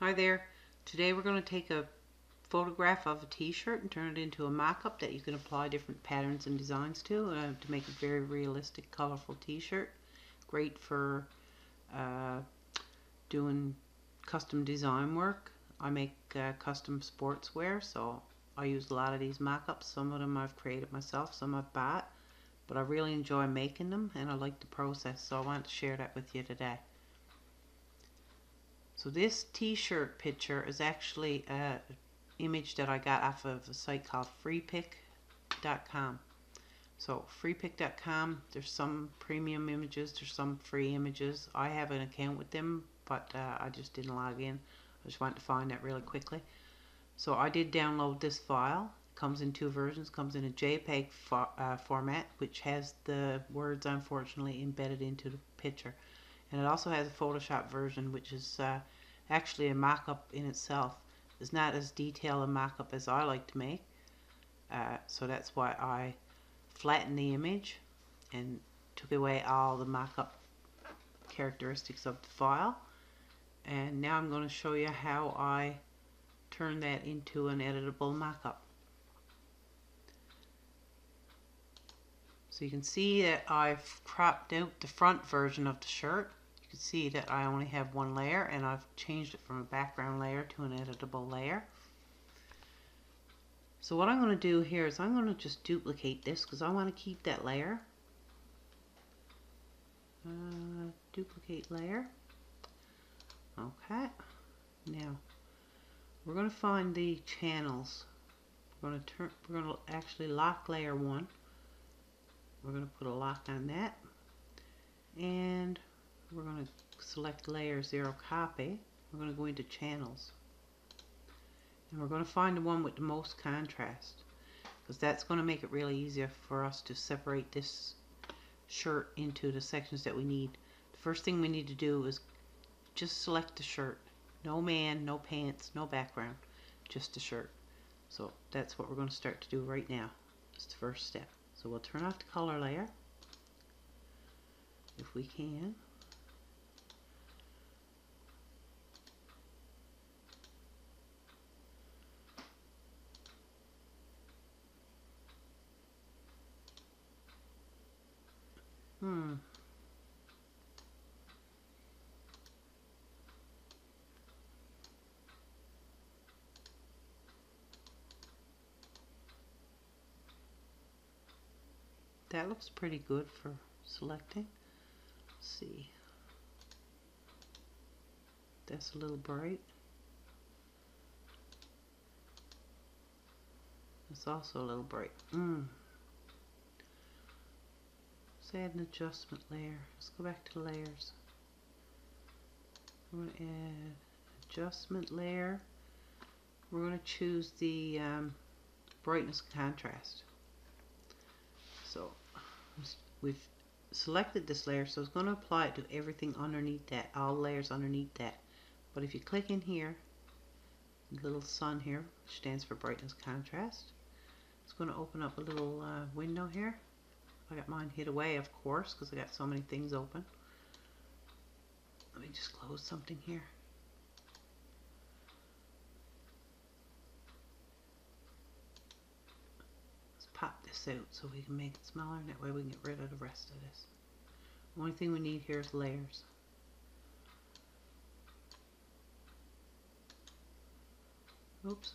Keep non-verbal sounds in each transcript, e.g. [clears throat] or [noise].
Hi there. Today we're going to take a photograph of a t-shirt and turn it into a mock-up that you can apply different patterns and designs to uh, to make a very realistic colorful t-shirt. Great for uh, doing custom design work. I make uh, custom sportswear so I use a lot of these mock-ups. Some of them I've created myself, some I've bought but I really enjoy making them and I like the process so I want to share that with you today. So this t-shirt picture is actually an image that I got off of a site called freepik.com. So freepik.com, there's some premium images, there's some free images. I have an account with them, but uh, I just didn't log in. I just wanted to find that really quickly. So I did download this file. It comes in two versions. comes in a JPEG fo uh, format, which has the words unfortunately embedded into the picture and it also has a Photoshop version which is uh, actually a mock-up in itself. It's not as detailed a mock-up as I like to make. Uh, so that's why I flattened the image and took away all the mock-up characteristics of the file. And now I'm going to show you how I turn that into an editable mock-up. So you can see that I've cropped out the front version of the shirt you can see that I only have one layer and I've changed it from a background layer to an editable layer. So what I'm going to do here is I'm going to just duplicate this because I want to keep that layer. Uh, duplicate layer. Okay. Now we're going to find the channels. We're going to turn. We're going to actually lock layer one. We're going to put a lock on that, and we're going to select layer 0 copy. We're going to go into channels. And we're going to find the one with the most contrast because that's going to make it really easier for us to separate this shirt into the sections that we need. The first thing we need to do is just select the shirt. No man, no pants, no background, just the shirt. So that's what we're going to start to do right now. It's the first step. So we'll turn off the color layer if we can. Hmm. That looks pretty good for selecting. Let's see. That's a little bright. It's also a little bright. Hmm let's add an adjustment layer. Let's go back to layers. We're going to add adjustment layer. We're going to choose the um, brightness contrast. So we've selected this layer so it's going to apply it to everything underneath that, all layers underneath that. But if you click in here, little sun here, which stands for brightness contrast, it's going to open up a little uh, window here I got mine hid away, of course, because I got so many things open. Let me just close something here. Let's pop this out so we can make it smaller, and that way we can get rid of the rest of this. The only thing we need here is layers. Oops.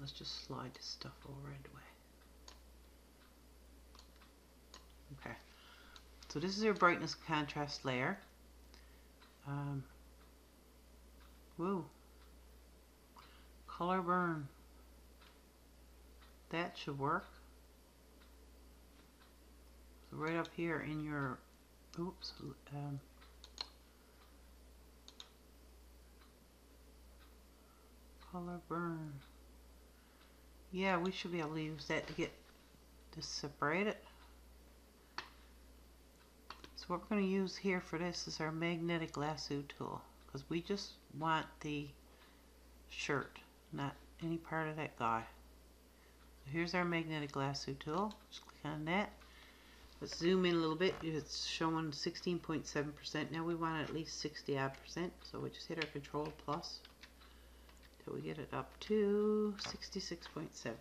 Let's just slide this stuff over right away. Okay, so this is your brightness contrast layer. Um, woo, color burn. That should work. So right up here in your, oops, um, color burn. Yeah, we should be able to use that to get this separated. We're going to use here for this is our magnetic lasso tool because we just want the shirt, not any part of that guy. So here's our magnetic lasso tool. Just click on that. Let's zoom in a little bit. It's showing 16.7%. Now we want at least 60 odd percent. So we just hit our control plus till we get it up to 66.7. So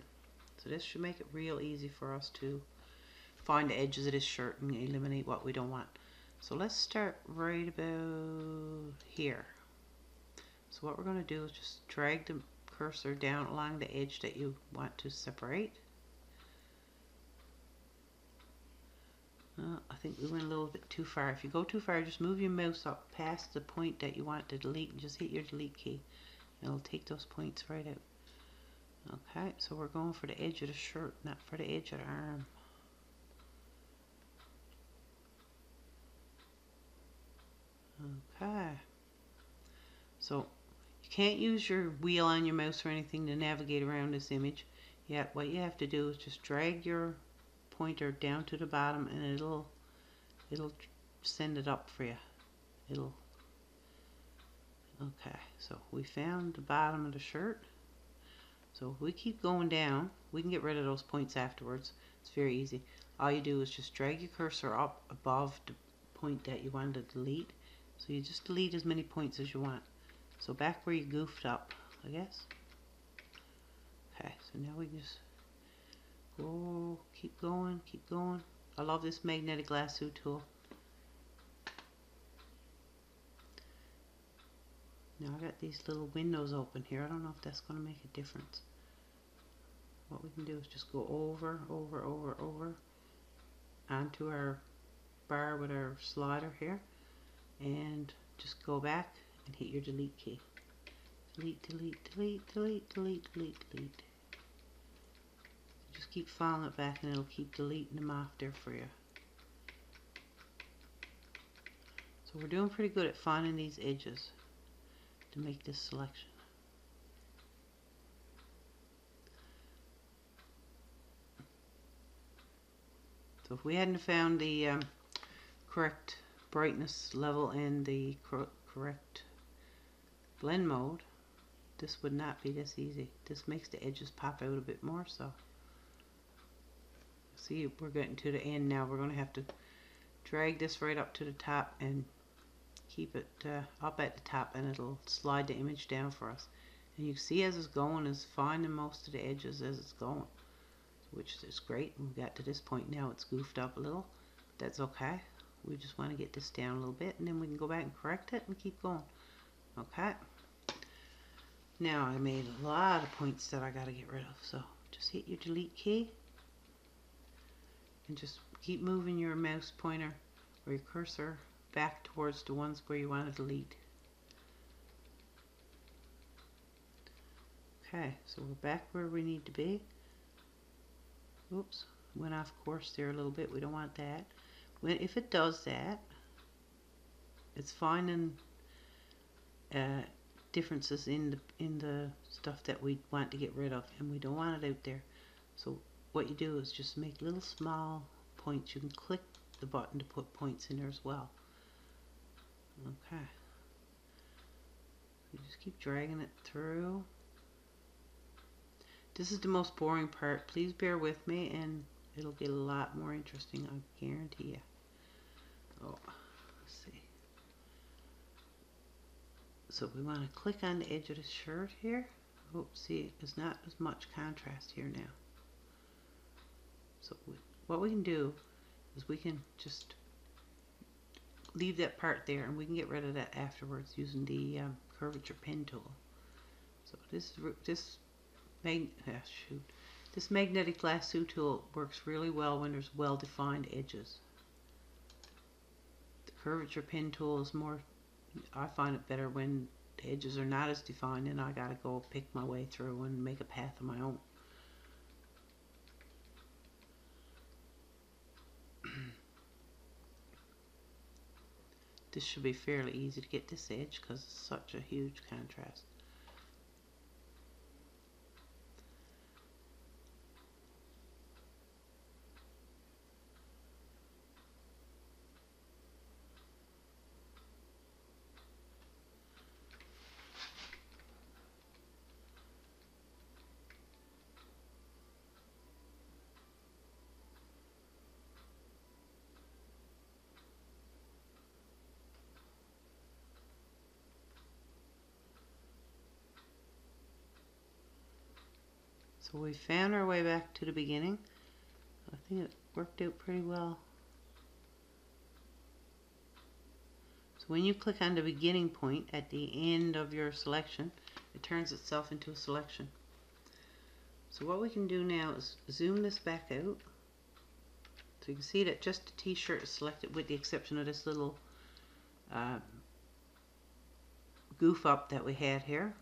this should make it real easy for us to find the edges of this shirt and eliminate what we don't want. So let's start right about here. So what we're going to do is just drag the cursor down along the edge that you want to separate. Uh, I think we went a little bit too far. If you go too far, just move your mouse up past the point that you want to delete and just hit your delete key. It'll take those points right out. Okay, so we're going for the edge of the shirt, not for the edge of the arm. Okay. So you can't use your wheel on your mouse or anything to navigate around this image. Yet what you have to do is just drag your pointer down to the bottom and it'll it'll send it up for you. It'll Okay, so we found the bottom of the shirt. So if we keep going down, we can get rid of those points afterwards. It's very easy. All you do is just drag your cursor up above the point that you want to delete so you just delete as many points as you want. So back where you goofed up, I guess. Okay, so now we just go, keep going, keep going. I love this magnetic lasso tool. Now I got these little windows open here. I don't know if that's going to make a difference. What we can do is just go over, over, over, over onto our bar with our slider here and just go back and hit your delete key. Delete, delete, delete, delete, delete, delete, delete. Just keep filing it back and it'll keep deleting them off there for you. So we're doing pretty good at finding these edges to make this selection. So if we hadn't found the um, correct brightness level in the cor correct blend mode, this would not be this easy. This makes the edges pop out a bit more so. See, we're getting to the end now. We're going to have to drag this right up to the top and keep it uh, up at the top and it'll slide the image down for us. And you see as it's going is finding most of the edges as it's going, which is great. And we got to this point now, it's goofed up a little. That's okay. We just want to get this down a little bit and then we can go back and correct it and keep going. Okay. Now I made a lot of points that I got to get rid of. So just hit your delete key and just keep moving your mouse pointer or your cursor back towards the ones where you want to delete. Okay, so we're back where we need to be. Oops, went off course there a little bit. We don't want that. If it does that, it's finding uh, differences in the in the stuff that we want to get rid of, and we don't want it out there. So what you do is just make little small points. You can click the button to put points in there as well. Okay. You just keep dragging it through. This is the most boring part. Please bear with me and it'll get a lot more interesting, I guarantee you. Oh, let's see. So we want to click on the edge of the shirt here. Oh, see, there's not as much contrast here now. So we, what we can do is we can just leave that part there and we can get rid of that afterwards using the um, curvature pen tool. So this this mag ah, shoot this magnetic lasso tool works really well when there's well-defined edges. The curvature pen tool is more I find it better when the edges are not as defined and I gotta go pick my way through and make a path of my own. This should be fairly easy to get this edge because it's such a huge contrast. So we found our way back to the beginning. I think it worked out pretty well. So when you click on the beginning point at the end of your selection, it turns itself into a selection. So what we can do now is zoom this back out. So you can see that just the t-shirt is selected with the exception of this little uh, goof up that we had here.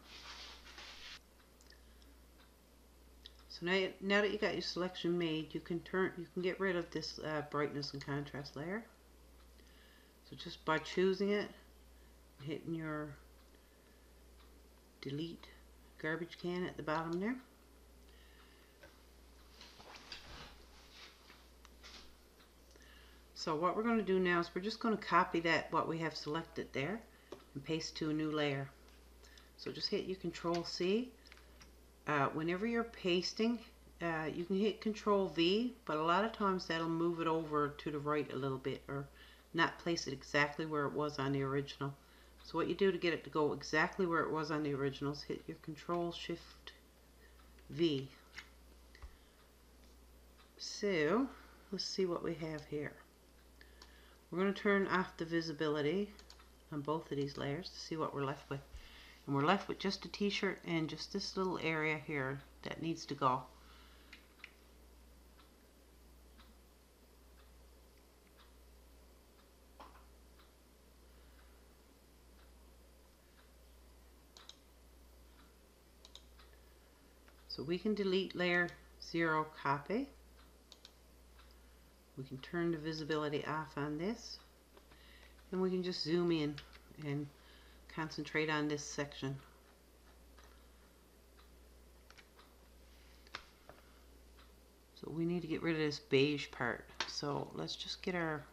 So now, now that you got your selection made, you can turn, you can get rid of this uh, brightness and contrast layer. So just by choosing it, hitting your delete garbage can at the bottom there. So what we're going to do now is we're just going to copy that, what we have selected there, and paste to a new layer. So just hit your Control C. Uh, whenever you're pasting, uh, you can hit Control V, but a lot of times that'll move it over to the right a little bit, or not place it exactly where it was on the original. So what you do to get it to go exactly where it was on the original is hit your Control Shift V. So let's see what we have here. We're going to turn off the visibility on both of these layers to see what we're left with. And we're left with just a t-shirt and just this little area here that needs to go. So we can delete layer 0 copy. We can turn the visibility off on this. And we can just zoom in and concentrate on this section. So we need to get rid of this beige part. So let's just get our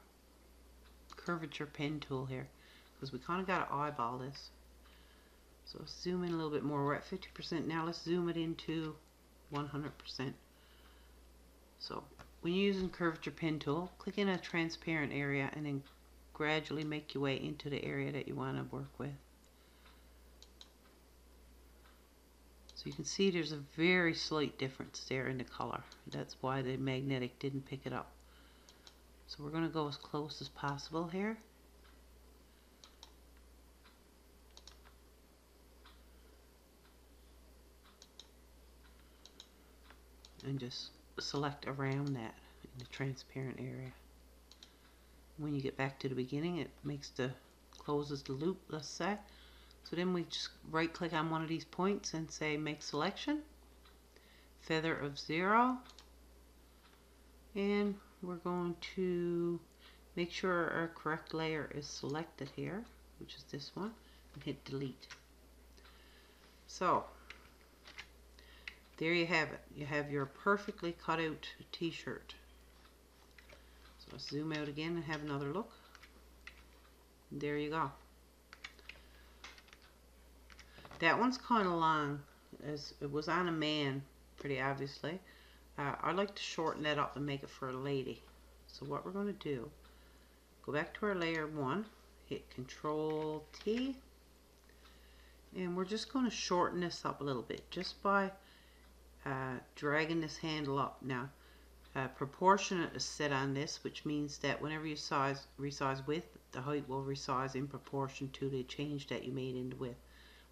curvature pen tool here because we kind of got to eyeball this. So zoom in a little bit more. We're at 50% now. Let's zoom it into 100%. So when you're using curvature pen tool, click in a transparent area and then gradually make your way into the area that you want to work with. You can see there's a very slight difference there in the color. That's why the magnetic didn't pick it up. So we're going to go as close as possible here. and just select around that in the transparent area. When you get back to the beginning, it makes the closes the loop, let's say. So then we just right click on one of these points and say make selection, feather of zero, and we're going to make sure our correct layer is selected here, which is this one, and hit delete. So there you have it. You have your perfectly cut out t-shirt. So let's zoom out again and have another look. There you go. That one's kind of long. As it was on a man, pretty obviously. Uh, I like to shorten that up and make it for a lady. So what we're going to do, go back to our layer 1, hit Control T, and we're just going to shorten this up a little bit just by uh, dragging this handle up. Now, uh, proportionate is set on this, which means that whenever you size resize width, the height will resize in proportion to the change that you made in the width.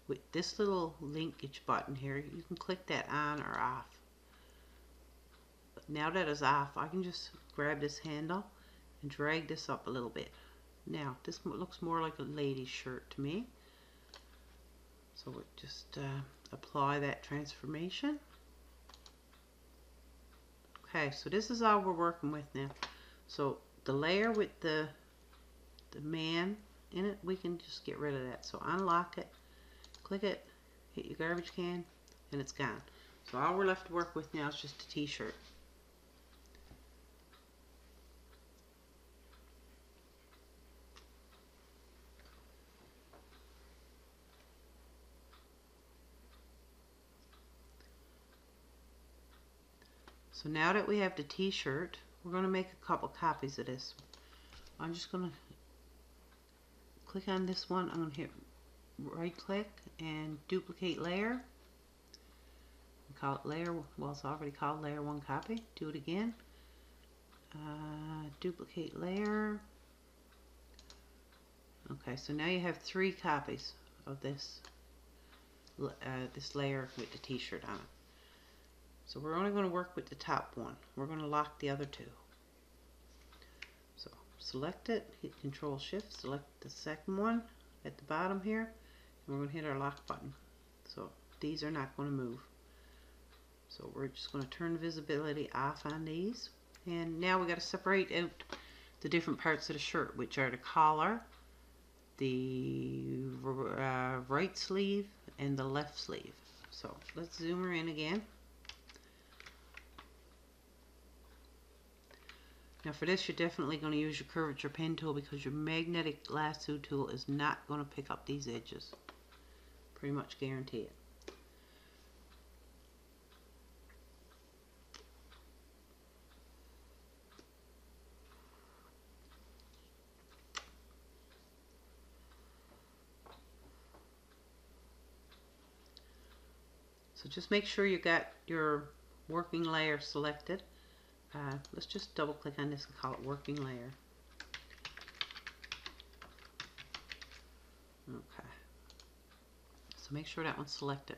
With this little linkage button here, you can click that on or off. But now that is off, I can just grab this handle and drag this up a little bit. Now, this looks more like a lady's shirt to me. So we just uh, apply that transformation. Okay, so this is all we're working with now. So the layer with the the man in it, we can just get rid of that. So unlock it, click it, hit your garbage can, and it's gone. So all we're left to work with now is just a t-shirt. So now that we have the t-shirt, we're going to make a couple copies of this. I'm just going to click on this one. I'm going to hit right click and duplicate layer. call it layer, well it's already called layer 1 copy. Do it again. Uh, duplicate layer. Okay, so now you have three copies of this uh, this layer with the t-shirt on it. So we're only going to work with the top one. We're going to lock the other two. So select it, hit control shift, select the second one at the bottom here, we're going to hit our lock button. So these are not going to move. So we're just going to turn visibility off on these. And now we got to separate out the different parts of the shirt, which are the collar, the uh, right sleeve, and the left sleeve. So let's zoom her in again. Now for this you're definitely going to use your curvature pen tool because your magnetic lasso tool is not going to pick up these edges. Pretty much guarantee it. So just make sure you got your working layer selected. Uh, let's just double click on this and call it working layer. Okay. So make sure that one's selected.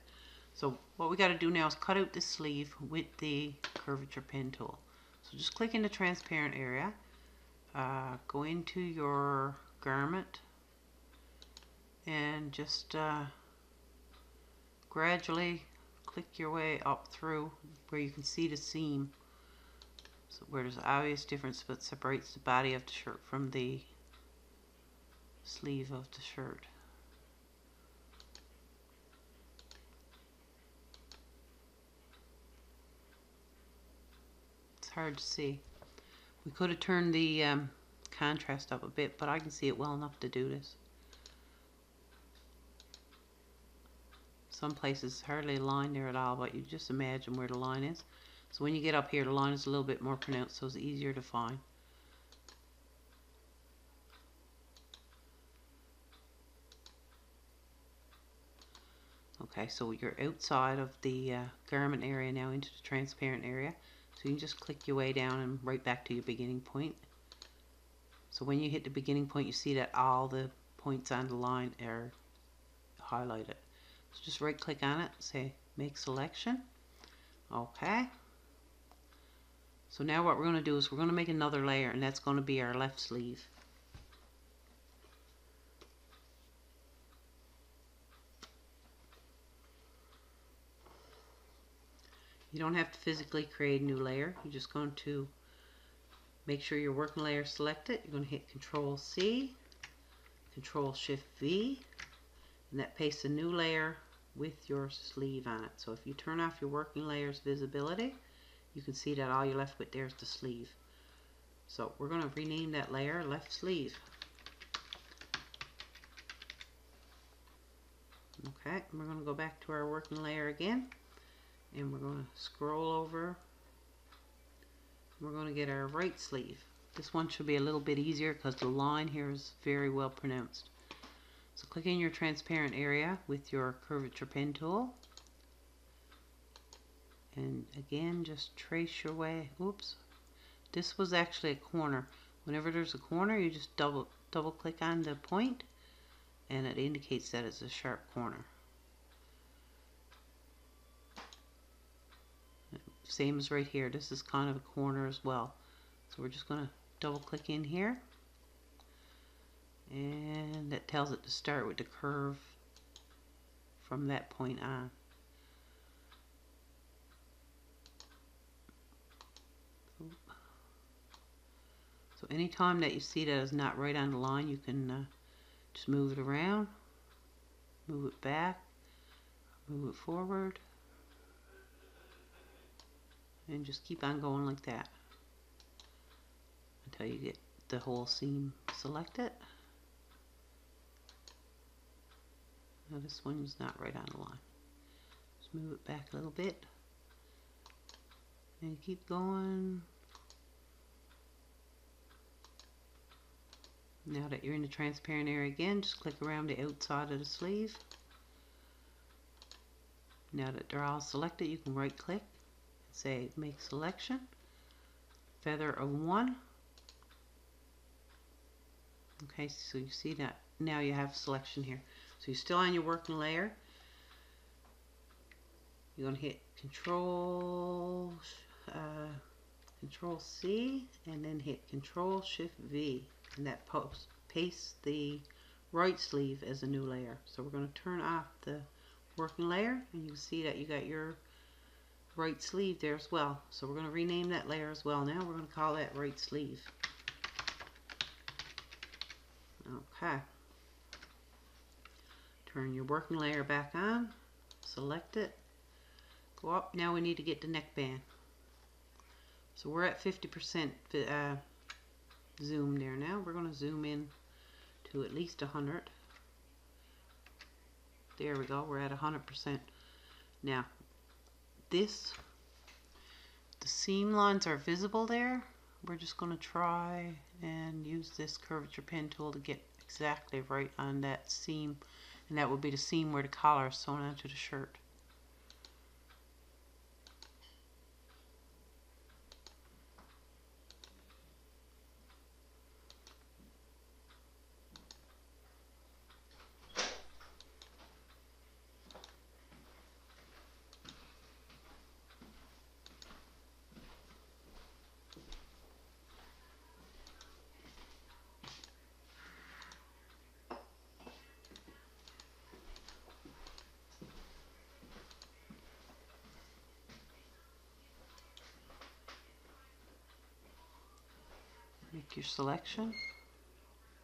So what we got to do now is cut out the sleeve with the curvature pen tool. So just click in the transparent area, uh, go into your garment, and just uh, gradually click your way up through where you can see the seam so where there's obvious difference but separates the body of the shirt from the sleeve of the shirt. Hard to see. We could have turned the um, contrast up a bit, but I can see it well enough to do this. Some places hardly a line there at all, but you just imagine where the line is. So when you get up here, the line is a little bit more pronounced, so it's easier to find. Okay, so you're outside of the uh, garment area now into the transparent area. So you can just click your way down and right back to your beginning point. So when you hit the beginning point, you see that all the points on the line are highlighted. So just right click on it, say make selection. Okay. So now what we're going to do is we're going to make another layer and that's going to be our left sleeve. You don't have to physically create a new layer. You're just going to make sure your working layer is selected. You're going to hit Control C, Control Shift V, and that pastes a new layer with your sleeve on it. So if you turn off your working layers visibility, you can see that all you're left with there is the sleeve. So we're going to rename that layer left sleeve. Okay, we're going to go back to our working layer again and we're going to scroll over. We're going to get our right sleeve. This one should be a little bit easier because the line here is very well pronounced. So click in your transparent area with your curvature pen tool. And again, just trace your way. Oops. This was actually a corner. Whenever there's a corner, you just double double click on the point and it indicates that it's a sharp corner. Same as right here. This is kind of a corner as well. So we're just going to double click in here and that tells it to start with the curve from that point on. So anytime that you see that is not right on the line, you can uh, just move it around, move it back, move it forward, and just keep on going like that until you get the whole seam selected. Now this one's not right on the line. Just move it back a little bit. And keep going. Now that you're in the transparent area again, just click around the outside of the sleeve. Now that they're all selected, you can right click say make selection. Feather of one. Okay, so you see that now you have selection here. So you're still on your working layer. You're going to hit Control uh, Control C and then hit Control Shift V and that post paste the right sleeve as a new layer. So we're going to turn off the working layer and you see that you got your right sleeve there as well. So we're going to rename that layer as well. Now we're going to call that right sleeve. Okay. Turn your working layer back on. Select it. Go up. Now we need to get the neckband. So we're at 50% uh, zoom there now. We're going to zoom in to at least 100. There we go. We're at 100%. Now, this, the seam lines are visible there. We're just going to try and use this curvature pen tool to get exactly right on that seam. And that would be the seam where the collar is sewn onto the shirt. Make your selection.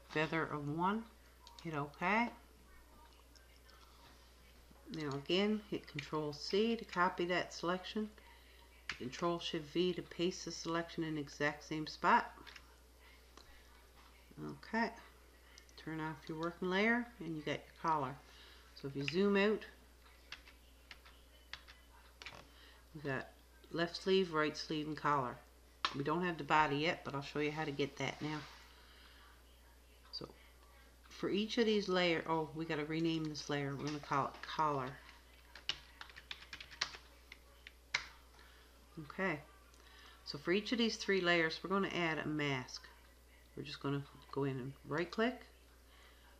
Feather of one. Hit OK. Now again, hit Control C to copy that selection. Control Shift V to paste the selection in the exact same spot. Okay. Turn off your working layer and you got your collar. So if you zoom out, you got left sleeve, right sleeve, and collar. We don't have the body yet, but I'll show you how to get that now. So for each of these layers, oh, we got to rename this layer. We're going to call it collar. Okay. So for each of these three layers, we're going to add a mask. We're just going to go in and right click,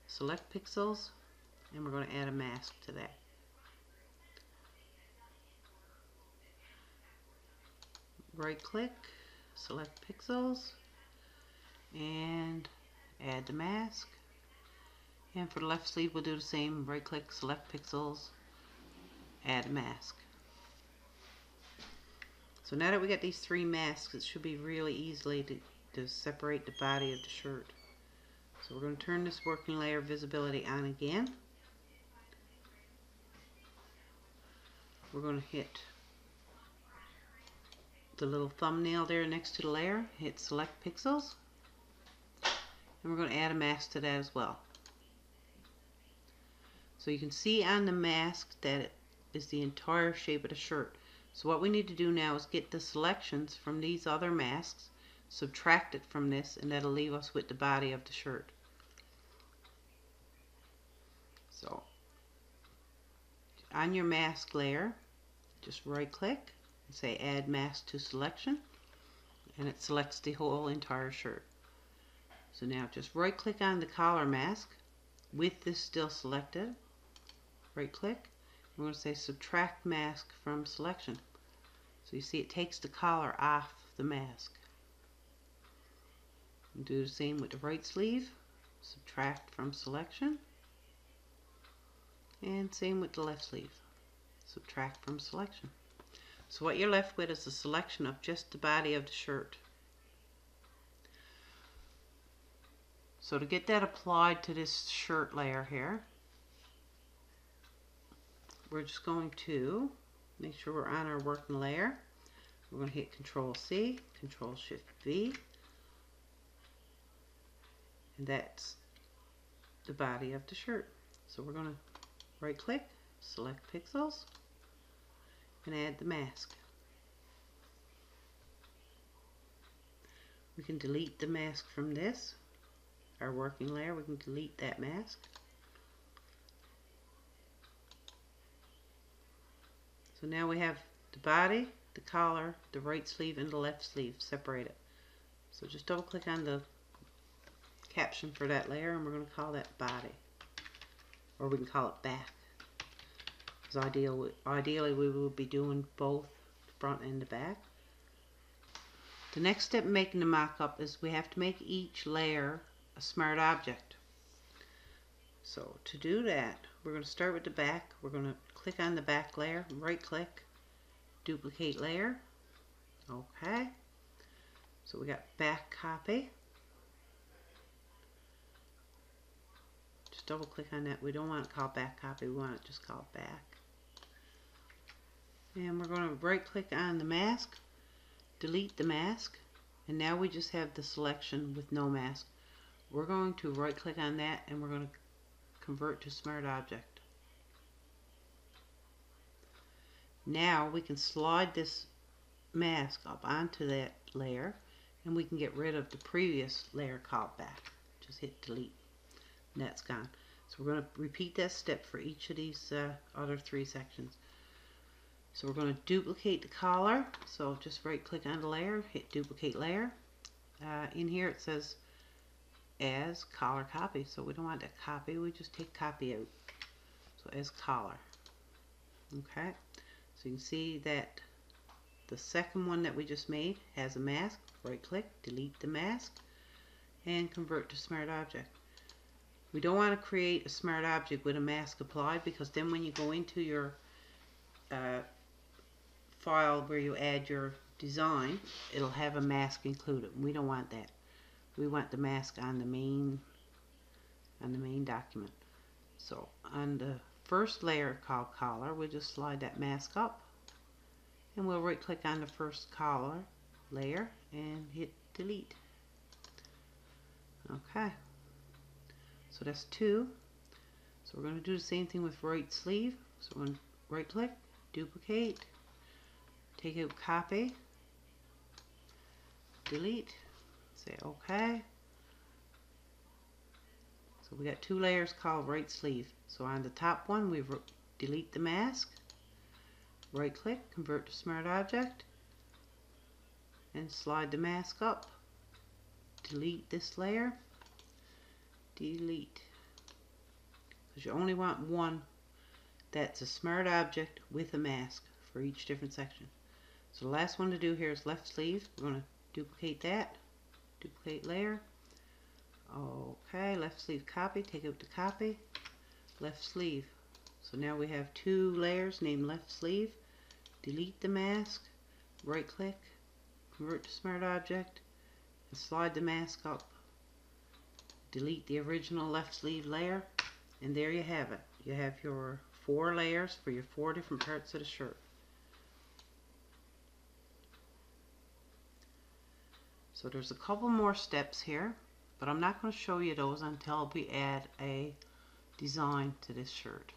select pixels, and we're going to add a mask to that. Right click, select pixels and add the mask. And for the left sleeve we'll do the same right click select pixels add mask. So now that we got these three masks it should be really easily to, to separate the body of the shirt. So we're going to turn this working layer visibility on again. We're going to hit the little thumbnail there next to the layer, hit select pixels, and we're going to add a mask to that as well. So you can see on the mask that it is the entire shape of the shirt. So what we need to do now is get the selections from these other masks, subtract it from this, and that'll leave us with the body of the shirt. So on your mask layer, just right click say add mask to selection and it selects the whole entire shirt. So now just right click on the collar mask with this still selected. Right click. We're going to say subtract mask from selection. So you see it takes the collar off the mask. do the same with the right sleeve. Subtract from selection. And same with the left sleeve. Subtract from selection. So what you're left with is a selection of just the body of the shirt. So to get that applied to this shirt layer here, we're just going to make sure we're on our working layer. We're going to hit Control C, Control Shift V, and that's the body of the shirt. So we're going to right click, select pixels, and add the mask. We can delete the mask from this, our working layer, we can delete that mask. So now we have the body, the collar, the right sleeve, and the left sleeve separated. So just double click on the caption for that layer and we're going to call that body. Or we can call it back. Because ideal, ideally we will be doing both front and the back. The next step in making the mock-up is we have to make each layer a smart object. So to do that, we're going to start with the back. We're going to click on the back layer, right click, duplicate layer. Okay. So we got back copy. Just double click on that. We don't want it called back copy. We want it just called back. And we're going to right click on the mask, delete the mask, and now we just have the selection with no mask. We're going to right click on that and we're going to convert to smart object. Now we can slide this mask up onto that layer and we can get rid of the previous layer called back. Just hit delete and that's gone. So we're going to repeat that step for each of these uh, other three sections. So we're going to duplicate the collar. So just right click on the layer, hit duplicate layer. Uh, in here it says as collar copy. So we don't want that copy, we just take copy out. So as collar. Okay. So you can see that the second one that we just made has a mask. Right click, delete the mask, and convert to smart object. We don't want to create a smart object with a mask applied because then when you go into your uh, file where you add your design, it'll have a mask included. We don't want that. We want the mask on the main on the main document. So on the first layer called collar, we just slide that mask up and we'll right click on the first collar layer and hit delete. Okay, so that's two. So we're going to do the same thing with right sleeve. So we're going to right click, duplicate, take out copy, delete, say OK. So we got two layers called right sleeve. So on the top one we delete the mask, right click, convert to smart object, and slide the mask up. Delete this layer, delete. Because you only want one that's a smart object with a mask for each different section. So the last one to do here is left sleeve. We're going to duplicate that, duplicate layer. Okay, left sleeve copy, take out the copy, left sleeve. So now we have two layers named left sleeve. Delete the mask, right click, convert to smart object, and slide the mask up. Delete the original left sleeve layer, and there you have it. You have your four layers for your four different parts of the shirt. So there's a couple more steps here, but I'm not going to show you those until we add a design to this shirt.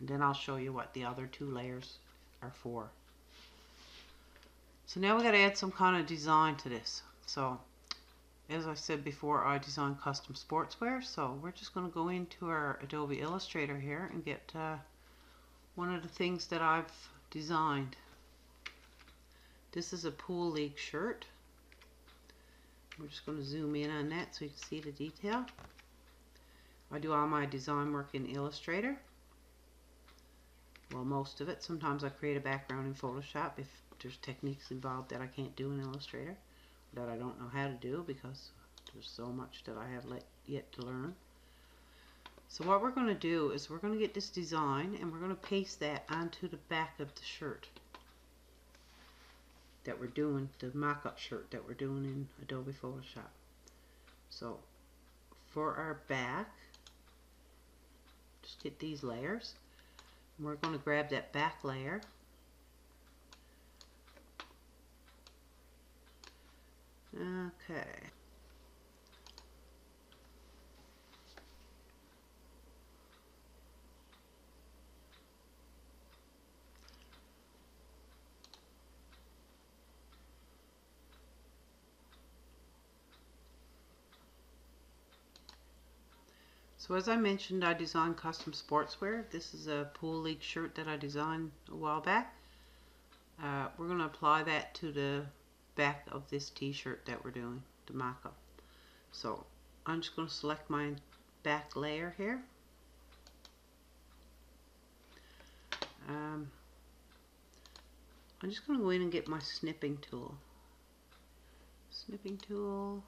And then I'll show you what the other two layers are for. So now we got to add some kind of design to this. So as I said before, I design custom sportswear. So we're just going to go into our Adobe Illustrator here and get uh, one of the things that I've designed. This is a Pool League shirt. We're just going to zoom in on that so you can see the detail. I do all my design work in Illustrator. Well, most of it. Sometimes I create a background in Photoshop if there's techniques involved that I can't do in Illustrator that I don't know how to do because there's so much that I have yet to learn. So what we're going to do is we're going to get this design and we're going to paste that onto the back of the shirt that we're doing, the mock-up shirt that we're doing in Adobe Photoshop. So for our back, just get these layers. We're going to grab that back layer. Okay. So as I mentioned, I design custom sportswear. This is a Pool League shirt that I designed a while back. uh, we're going to apply that to the back of this t-shirt that we're doing, the mock-up. So I'm just going to select my back layer here. Um, I'm just going to go in and get my snipping tool. Snipping tool.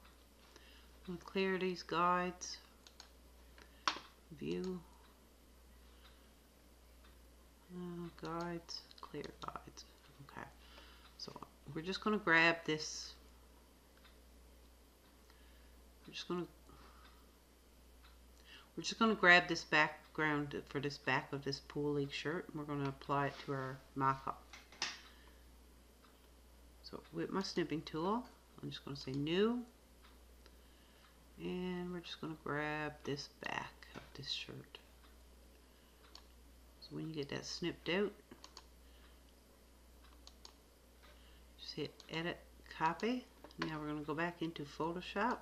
I'm going to clear these guides. View. Uh, guides. Clear guides. Okay. So we're just going to grab this. We're just going to we're just going to grab this background for this back of this pool league shirt and we're going to apply it to our mock-up. So with my snipping tool, I'm just going to say new and we're just going to grab this back this shirt. So when you get that snipped out, just hit edit copy. Now we're going to go back into Photoshop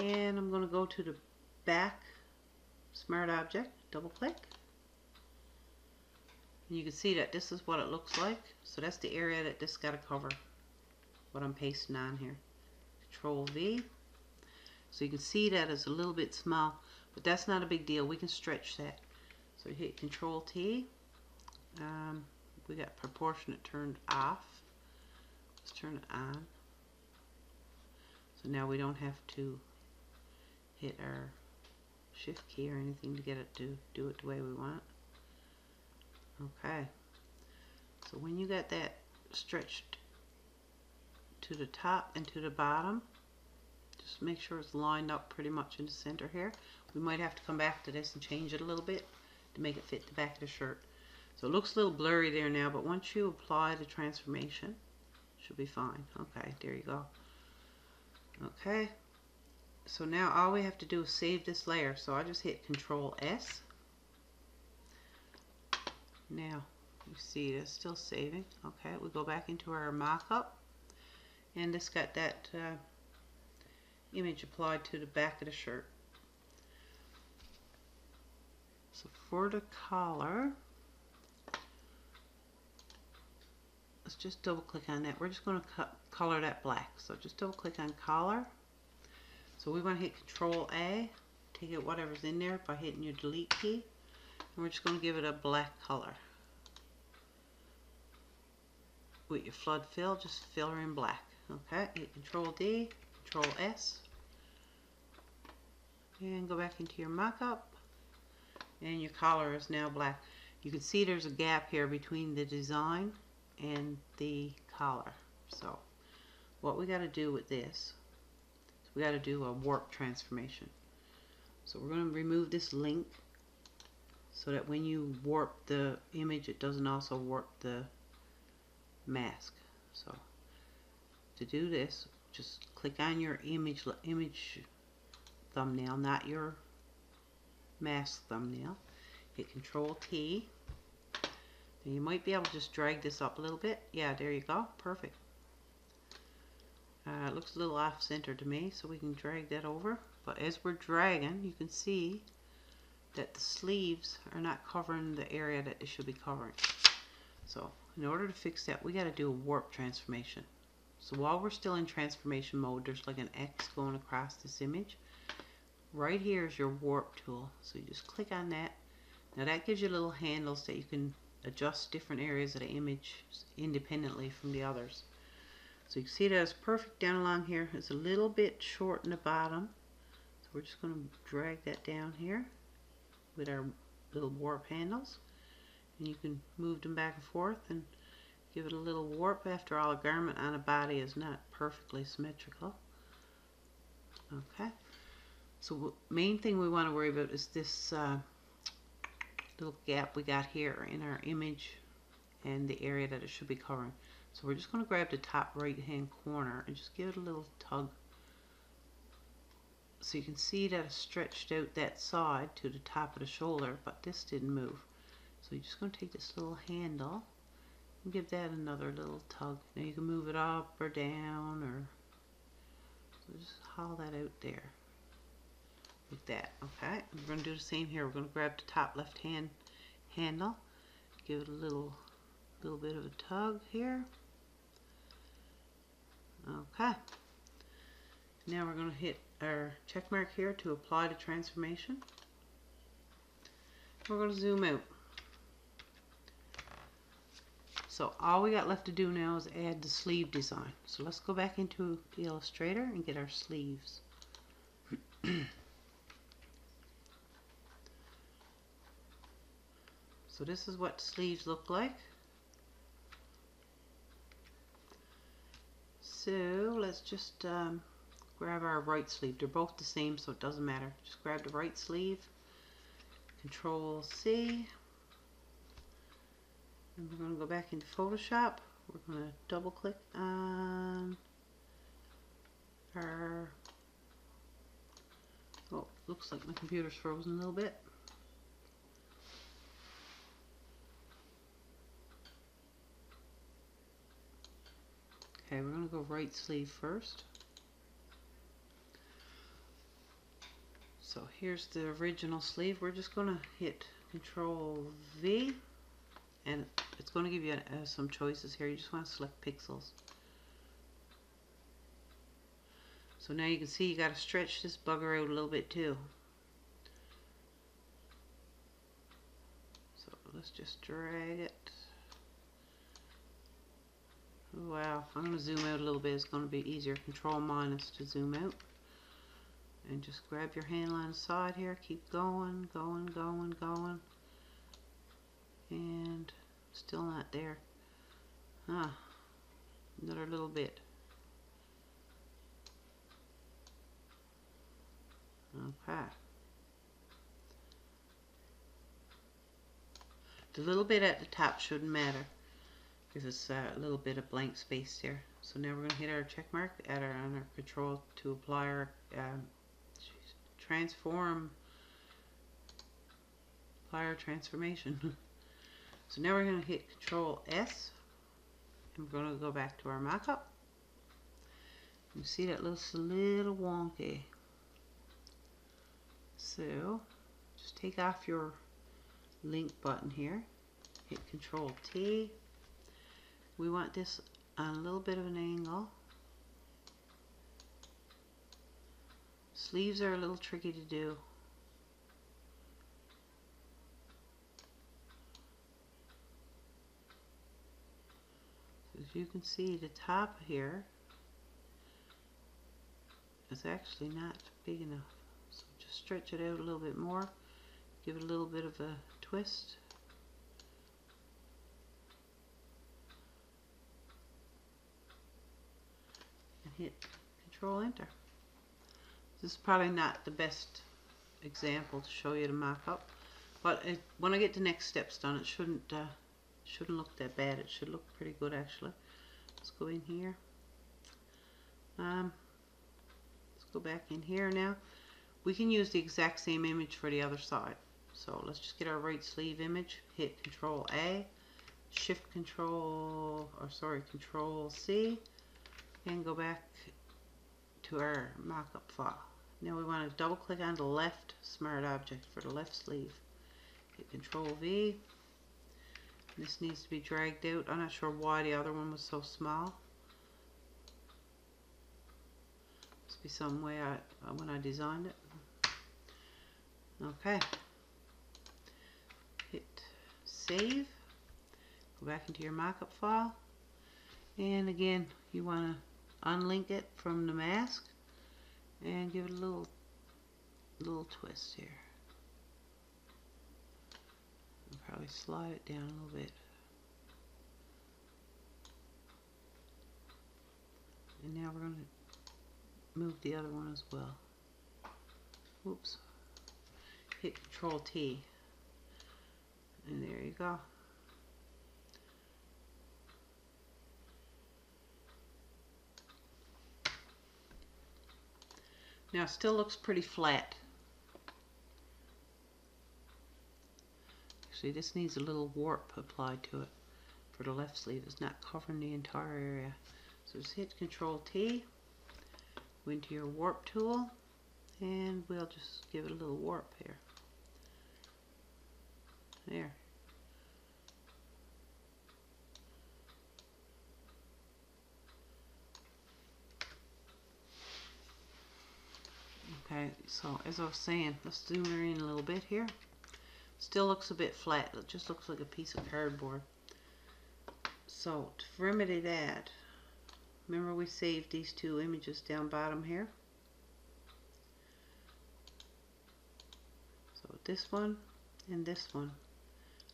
and I'm going to go to the back smart object, double click. And you can see that this is what it looks like. So that's the area that this got to cover, what I'm pasting on here. Control V. So you can see that it's a little bit small, but that's not a big deal. We can stretch that. So hit Control T. Um, we got proportionate turned off. Let's turn it on. So now we don't have to hit our shift key or anything to get it to do it the way we want. Okay. So when you got that stretched to the top and to the bottom, just make sure it's lined up pretty much in the center here. We might have to come back to this and change it a little bit to make it fit the back of the shirt. So it looks a little blurry there now, but once you apply the transformation, should be fine. Okay, there you go. Okay, so now all we have to do is save this layer. So I just hit Control S. Now, you see it's still saving. Okay, we go back into our mock-up. And it's got that uh, image applied to the back of the shirt. So for the collar, let's just double click on that. We're just going to color that black. So just double click on collar. So we want to hit Control A, take out whatever's in there by hitting your delete key. And we're just going to give it a black color. With your flood fill, just fill her in black. Okay, hit Control D, Control S. And go back into your mock-up. And your collar is now black. You can see there's a gap here between the design and the collar. So what we got to do with this we got to do a warp transformation. So we're going to remove this link so that when you warp the image it doesn't also warp the mask. So to do this just click on your image image thumbnail not your mask thumbnail hit control T you might be able to just drag this up a little bit yeah there you go perfect uh, it looks a little off center to me, so we can drag that over. But as we're dragging, you can see that the sleeves are not covering the area that they should be covering. So in order to fix that, we got to do a warp transformation. So while we're still in transformation mode, there's like an X going across this image. Right here is your warp tool. So you just click on that. Now that gives you little handles that you can adjust different areas of the image independently from the others. So you can see that it's perfect down along here. It's a little bit short in the bottom. So we're just going to drag that down here with our little warp handles. And you can move them back and forth and give it a little warp. After all, a garment on a body is not perfectly symmetrical. Okay. So main thing we want to worry about is this uh, little gap we got here in our image and the area that it should be covering. So we're just going to grab the top right hand corner and just give it a little tug. So you can see that I stretched out that side to the top of the shoulder, but this didn't move. So you're just going to take this little handle and give that another little tug. Now you can move it up or down or just haul that out there like that. Okay, we're going to do the same here. We're going to grab the top left hand handle, give it a little little bit of a tug here. Okay. Now we're going to hit our check mark here to apply the transformation. We're going to zoom out. So all we got left to do now is add the sleeve design. So let's go back into the Illustrator and get our sleeves. [clears throat] so this is what sleeves look like. So let's just um, grab our right sleeve. They're both the same so it doesn't matter. Just grab the right sleeve, Control C, and we're going to go back into Photoshop. We're going to double click on our, oh, looks like my computer's frozen a little bit. Okay, we're going to go right sleeve first. So here's the original sleeve. We're just going to hit Control V and it's going to give you uh, some choices here. You just want to select pixels. So now you can see you got to stretch this bugger out a little bit too. So let's just drag it. Wow, I'm going to zoom out a little bit. It's going to be easier. Control minus to zoom out. And just grab your hand line side here. Keep going, going, going, going. And still not there. Ah, another little bit. Okay. The little bit at the top shouldn't matter because it's a little bit of blank space there. So now we're going to hit our check mark, add our, on our control to apply our um, transform, apply our transformation. [laughs] so now we're going to hit control S and we're going to go back to our mockup. You see that looks a little wonky. So just take off your link button here, hit control T we want this on a little bit of an angle. Sleeves are a little tricky to do. As you can see, the top here is actually not big enough. So just stretch it out a little bit more. Give it a little bit of a twist. Hit control enter. This is probably not the best example to show you the markup but it, when I get the next steps done it shouldn't uh, shouldn't look that bad. It should look pretty good actually. Let's go in here. Um, let's go back in here now. We can use the exact same image for the other side. So let's just get our right sleeve image hit control A shift control or sorry control C and go back to our mockup file. Now we want to double click on the left smart object for the left sleeve. Hit control V. This needs to be dragged out. I'm not sure why the other one was so small. Must be some way I, uh, when I designed it. Okay. Hit save. Go back into your mockup file. And again, you want to unlink it from the mask and give it a little little twist here. Probably slide it down a little bit. And now we're going to move the other one as well. Oops. Hit Control T. And there you go. Now it still looks pretty flat. See, this needs a little warp applied to it for the left sleeve. It's not covering the entire area. So just hit Control T, go into your warp tool, and we'll just give it a little warp here. There. So as I was saying, let's zoom her in a little bit here. Still looks a bit flat. It just looks like a piece of cardboard. So to remedy that, remember we saved these two images down bottom here. So this one and this one.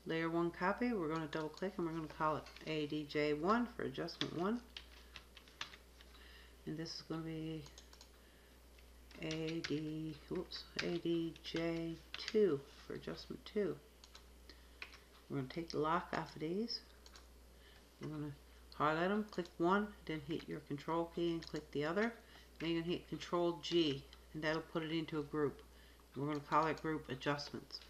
Layer 1 copy, we're going to double click and we're going to call it ADJ1 for adjustment 1. And this is going to be AD, whoops, ADJ2 for adjustment 2. We're going to take the lock off of these. We're going to highlight them, click one, then hit your control key and click the other. Then you're going to hit control G and that'll put it into a group. We're going to call it group adjustments.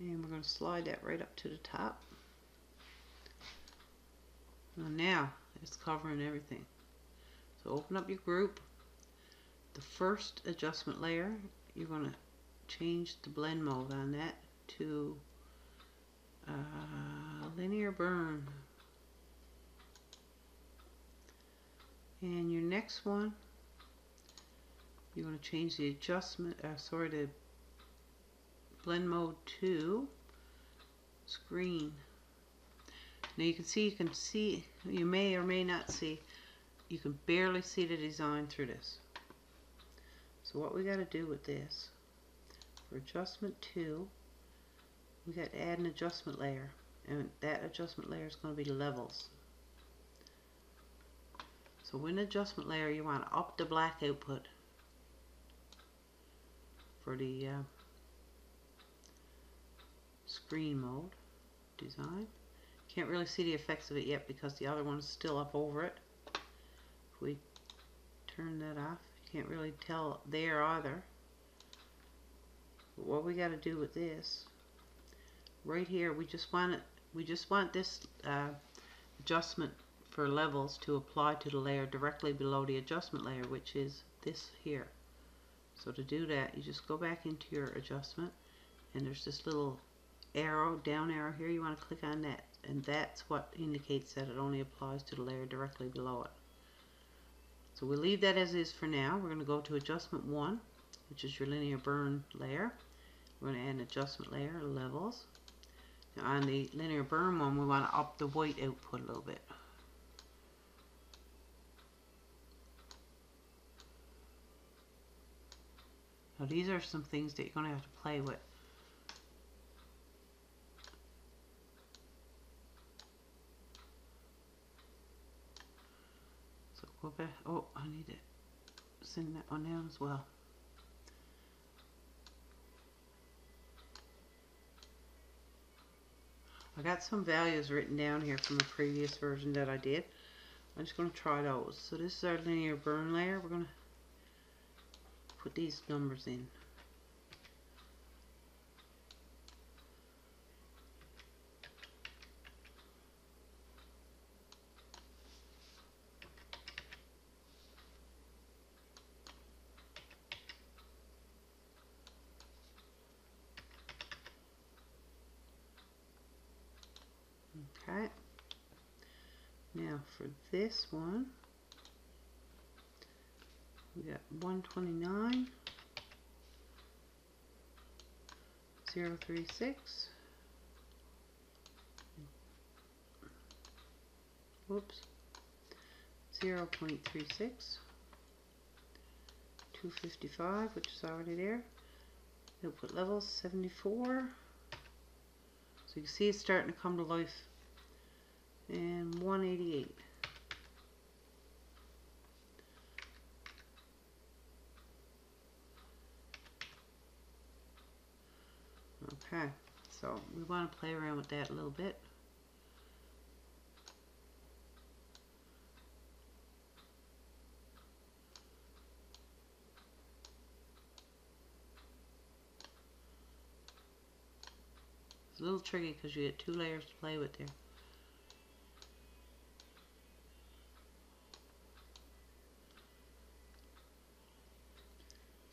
And we're going to slide that right up to the top. Now it's covering everything. So open up your group. The first adjustment layer, you're going to change the blend mode on that to uh, linear burn. And your next one, you're going to change the adjustment, uh, sorry, the blend mode to screen. Now you can see, you can see, you may or may not see, you can barely see the design through this. So what we got to do with this, for adjustment 2, we got to add an adjustment layer. And that adjustment layer is going to be levels. So in adjustment layer, you want to up the black output for the uh, screen mode design. Can't really see the effects of it yet because the other one is still up over it. If we turn that off, you can't really tell there either. But what we got to do with this, right here, we just want it. We just want this uh, adjustment for levels to apply to the layer directly below the adjustment layer, which is this here. So to do that, you just go back into your adjustment, and there's this little arrow, down arrow here. You want to click on that and that's what indicates that it only applies to the layer directly below it. So we leave that as is for now. We're going to go to adjustment 1, which is your linear burn layer. We're going to add an adjustment layer, levels. Now on the linear burn one, we want to up the white output a little bit. Now these are some things that you're going to have to play with. Oh, I need to send that one down as well. I got some values written down here from a previous version that I did. I'm just going to try those. So this is our linear burn layer. We're going to put these numbers in. Okay. Now for this one, we got 129, 036, whoops, 0 0.36, 255, which is already there, output levels 74, so you can see it's starting to come to life. And 188. Okay, so we want to play around with that a little bit. It's a little tricky because you get two layers to play with there.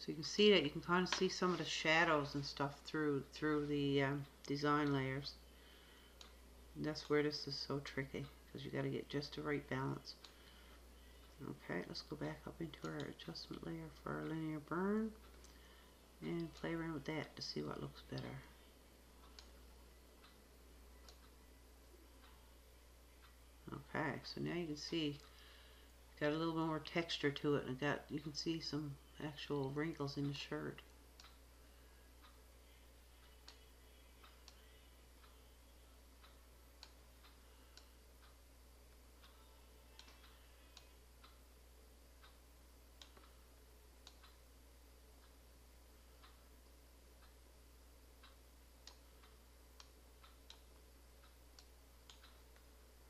So you can see that you can kind of see some of the shadows and stuff through through the um, design layers. And that's where this is so tricky because you got to get just the right balance. Okay, let's go back up into our adjustment layer for our linear burn and play around with that to see what looks better. Okay, so now you can see got a little bit more texture to it and got you can see some actual wrinkles in the shirt.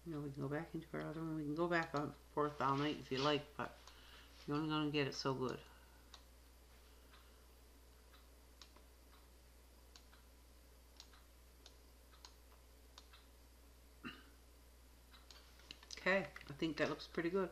You know, we can go back into our other one. We can go back on forth all night if you like, but you're only going to get it so good. Okay, I think that looks pretty good.